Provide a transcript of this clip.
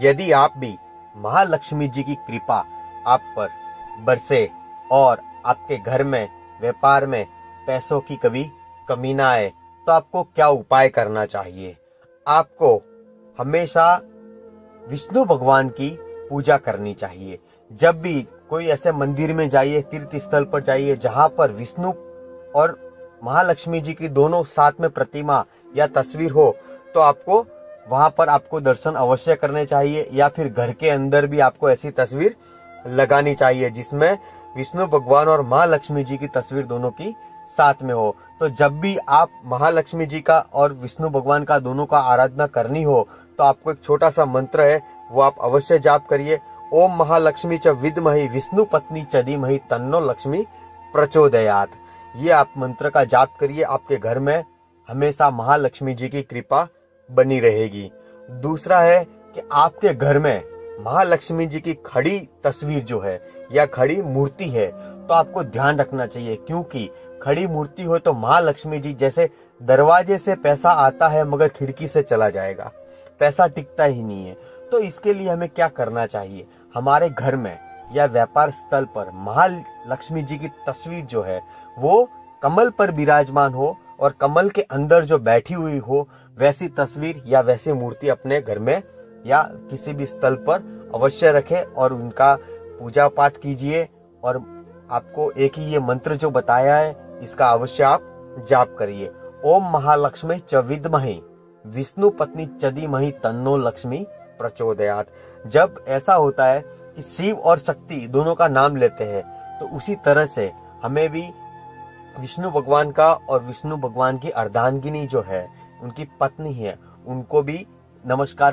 यदि आप भी महालक्ष्मी जी की कृपा आप पर बरसे और आपके घर में, व्यापार में पैसों की कभी कमी ना आए तो आपको क्या उपाय करना चाहिए? आपको हमेशा विष्णु भगवान की पूजा करनी चाहिए। जब भी कोई ऐसे मंदिर में जाइए तीर्थ स्थल पर जाइए, जहाँ पर विष्णु और महालक्ष्मी जी की दोनों साथ में प्रतिमा या तस्वीर हो तो आपको वहाँ पर आपको दर्शन अवश्य करने चाहिए या फिर घर के अंदर भी आपको ऐसी तस्वीर लगानी चाहिए जिसमें विष्णु भगवान और महालक्ष्मी जी की तस्वीर दोनों की साथ में हो। तो जब भी आप महालक्ष्मी जी का और विष्णु भगवान का दोनों का आराधना करनी हो तो आपको एक छोटा सा मंत्र है, वो आप अवश्य जाप करिए। ओम महालक्ष्मी च विद्मही विष्णु पत्नी च धीमहि तन्नो लक्ष्मी प्रचोदयात। ये आप मंत्र का जाप करिए। आपके घर में हमेशा महालक्ष्मी जी की कृपा बनी रहेगी। दूसरा है कि आपके घर में महालक्ष्मी जी की खड़ी तस्वीर जो है या खड़ी मूर्ति है तो आपको ध्यान रखना चाहिए, क्योंकि खड़ी मूर्ति हो तो महालक्ष्मी जी जैसे दरवाजे से पैसा आता है, मगर खिड़की से चला जाएगा। पैसा टिकता ही नहीं है। तो इसके लिए हमें क्या करना चाहिए? हमारे घर में या व्यापार स्थल पर महालक्ष्मी जी की तस्वीर जो है, वो कमल पर विराजमान हो और कमल के अंदर जो बैठी हुई हो, वैसी तस्वीर या वैसी मूर्ति अपने घर में या किसी भी स्थल पर अवश्य रखें और उनका पूजा पाठ कीजिए और आपको एक ही ये मंत्र जो बताया है, इसका अवश्य आप जाप करिए। ओम महालक्ष्मी च विद्महे विष्णु पत्नी चदी मही तन्नो लक्ष्मी प्रचोदयात। जब ऐसा होता है कि शिव और शक्ति दोनों का नाम लेते हैं तो उसी तरह से हमें भी विष्णु भगवान का और विष्णु भगवान की अर्धांगिनी जो है, उनकी पत्नी है, उनको भी नमस्कार